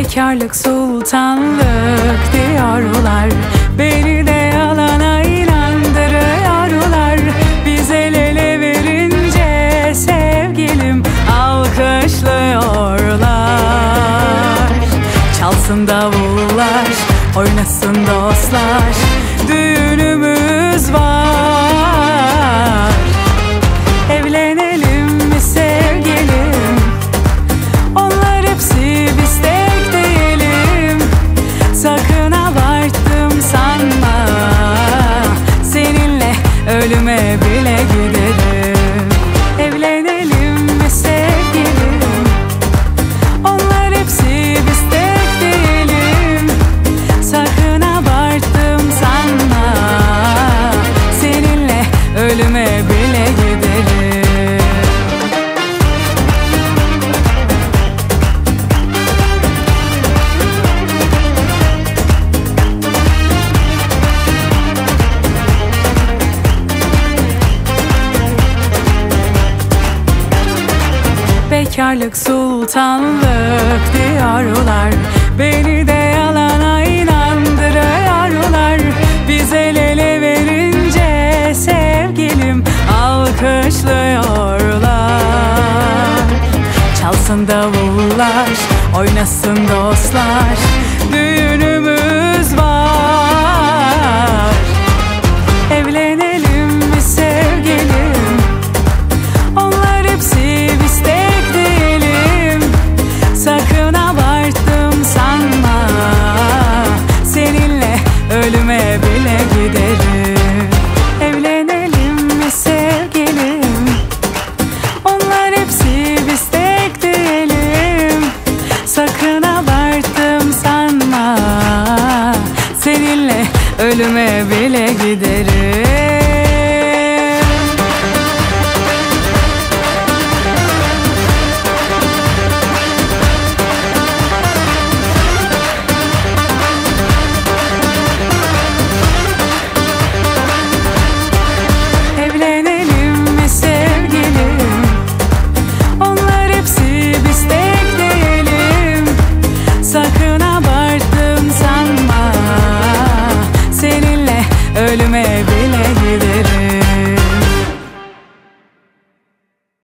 Bekarlık sultanlık diyorlar Beni de yalana inandırıyorlar. Biz el ele verince sevgilim alkışlıyorlar. Çalsın davullar, oynasın dostlar. Düğünümüz var ölüme bile giderim. Bekarlık sultanlık Çalsın davullar, oynasın dostlar Düğünümüz var. Evlenelim mi sevgilim? Onlar hepsi istek değilim Sakın abarttım sanma Seninle ölüme bile giderim. ölüme bile giderim. ölüme bir